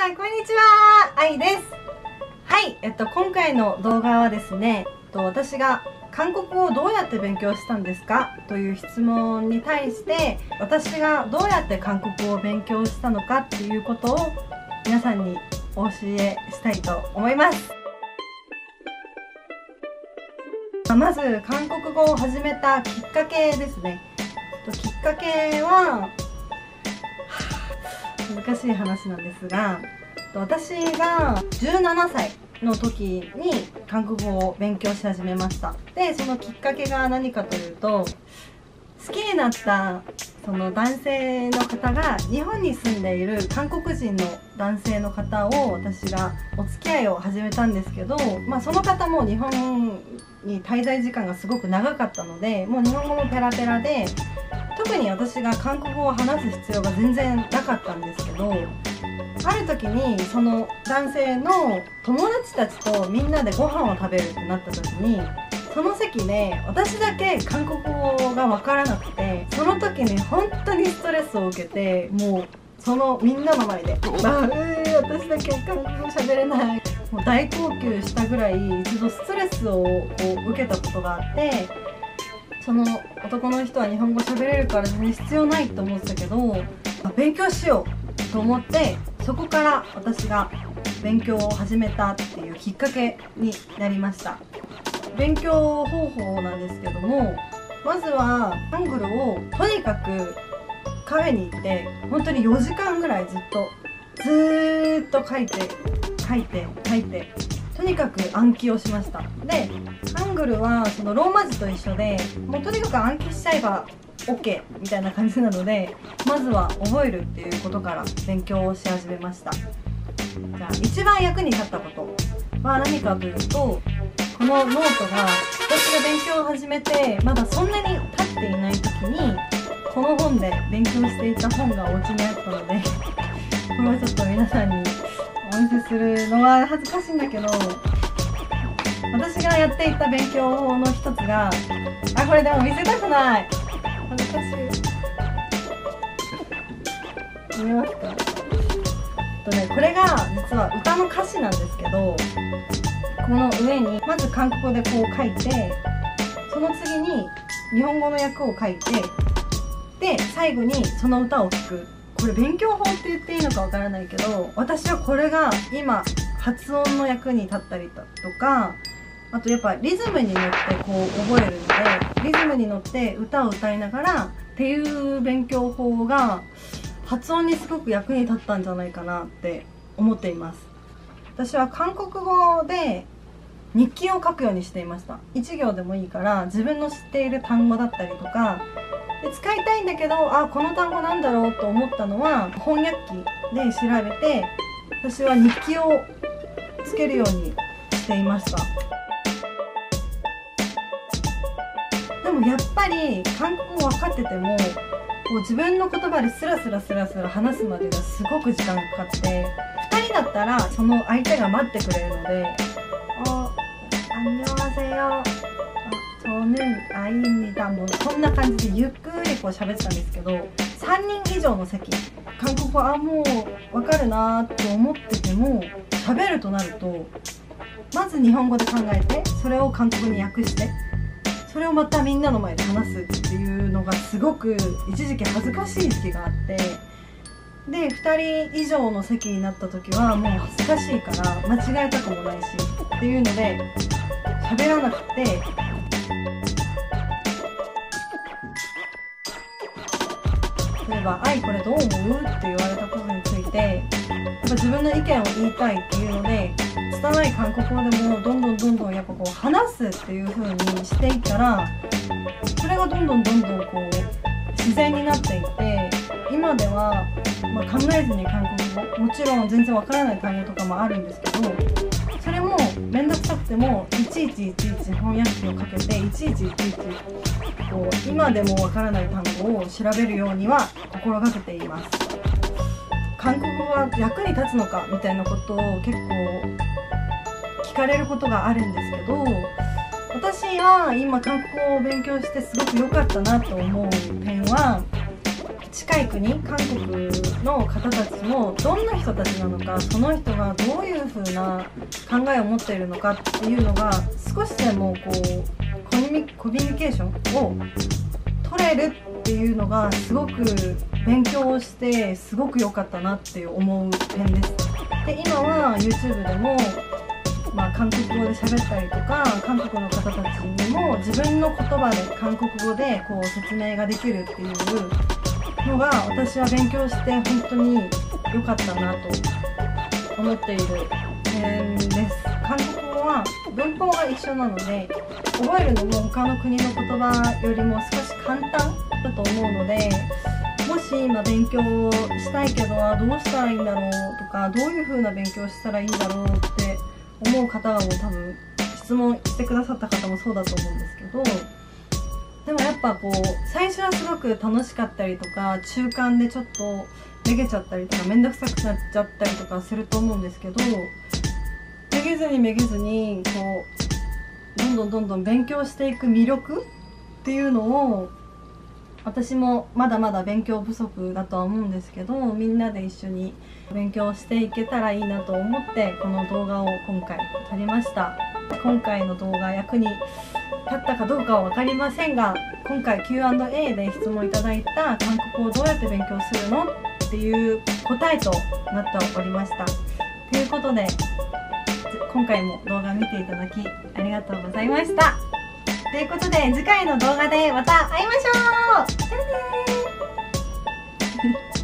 さんこんにちは。あいです。はいえっと今回の動画はですねえっと私が韓国語をどうやって勉強したんですか？という質問に対して私がどうやって韓国語を勉強したのか？っていうことを皆さんにお教えしたいと思います。まず韓国語を始めたきっかけですね。きっかけは難しい話なんですが私が17歳の時に韓国語を勉強し始めました。でそのきっかけが何かというと好きになったその男性の方が日本に住んでいる韓国人の男性の方を私がお付き合いを始めたんですけど、まあ、その方も日本に滞在時間がすごく長かったのでもう日本語もペラペラで特に私が韓国語を話す必要が全然なかったんですけどある時にその男性の友達たちとみんなでご飯を食べるってなった時にその席で私だけ韓国語が分からなくてその時に本当にストレスを受けてもうそのみんなの前で「あえー、私だけ韓国語喋れない」もう大号泣したぐらい一度ストレスをこう受けたことがあってその男の人は日本語喋れるから全然必要ないと思ってたけど勉強しようと思ってそこから私が勉強を始めたっていうきっかけになりました。勉強方法なんですけどもまずはハングルをとにかくカフェに行って本当に4時間ぐらいずっとずーっと書いて書いて書いてとにかく暗記をしました。でハングルはそのローマ字と一緒でもうとにかく暗記しちゃえば OK みたいな感じなのでまずは覚えるっていうことから勉強をし始めました。じゃあ一番役に立ったことは何かというとこのノートが私が勉強を始めてまだそんなに経っていない時にこの本で勉強していた本がお家にあったのでこれをちょっと皆さんにお見せするのは恥ずかしいんだけど私がやっていた勉強の一つがあこれでも見せたくない。恥ずかしい。見ますかとねこれが実は歌の歌詞なんですけどこの上にまず韓国語でこう書いてその次に日本語の訳を書いてで最後にその歌を聴く。これ勉強法って言っていいのかわからないけど私はこれが今発音の役に立ったりだとかあとやっぱリズムに乗ってこう覚えるのでリズムに乗って歌を歌いながらっていう勉強法が発音にすごく役に立ったんじゃないかなって思っています。私は韓国語で日記を書くようにしていました。1行でもいいから自分の知っている単語だったりとかで使いたいんだけどあこの単語なんだろうと思ったのは翻訳機で調べて私は日記をつけるようにしていました。でもやっぱり韓国語分かっててもこう自分の言葉でスラスラスラスラ話すまでがすごく時間かかって2人だったらその相手が待ってくれるので「おあんにょわせよ」 저는アイ입니다もうこんな感じでゆっくりこう喋ってたんですけど3人以上の席韓国語あもう分かるなと思ってても喋るとなるとまず日本語で考えてそれを韓国語に訳してそれをまたみんなの前で話すっていうのがすごく一時期恥ずかしい時期があってで2人以上の席になった時はもう恥ずかしいから間違えたくもないしっていうので喋らなくて 例えば「愛これどう思う?」って言われたことについてやっぱ自分の意見を言いたいっていうので拙い韓国語でもどんどんどんどんやっぱこう話すっていう風にしていったらそれがどんどんどんどんこう自然になっていって今では、ま、考えずに韓国語もちろん全然わからない単語とかもあるんですけどそれも面倒くさくてもいちいちいちいち翻訳機をかけていちいちいちいちこう今でもわからない単語を調べるようには心がけています。韓国語は役に立つのかみたいなことを結構聞かれることがあるんですけど私は今韓国語を勉強してすごく良かったなと思う点は近い国韓国の方たちもどんな人たちなのかその人がどういう風な考えを持っているのかっていうのが少しでもこうコミュニケーションを取れるっていうのがすごく勉強をしてすごく良かったなって思う点です。で今は YouTube でもまあ、韓国語で喋ったりとか韓国の方たちにも自分の言葉で韓国語でこう説明ができるっていうのが私は勉強して本当に良かったなと思っている点です。韓国語は文法が一緒なので覚えるのも他の国の言葉よりも少し簡単だと思うのでもし今勉強したいけどどうしたらいいんだろうとかどういう風な勉強したらいいんだろうって思う方はもう多分質問してくださった方もそうだと思うんですけどぱこう最初はすごく楽しかったりとか中間でちょっとめげちゃったりとか面倒くさくなっちゃったりとかすると思うんですけどめげずにめげずにこうどんどんどんどん勉強していく魅力っていうのを私もまだまだ勉強不足だとは思うんですけどみんなで一緒に勉強していけたらいいなと思ってこの動画を今回撮りました。今回の動画役に立ったかどうかは分かりませんが今回 Q&A で質問いただいた韓国をどうやって勉強するのっていう答えとなっておりました。ということで今回も動画見ていただきありがとうございました。ということで次回の動画でまた会いましょうじゃ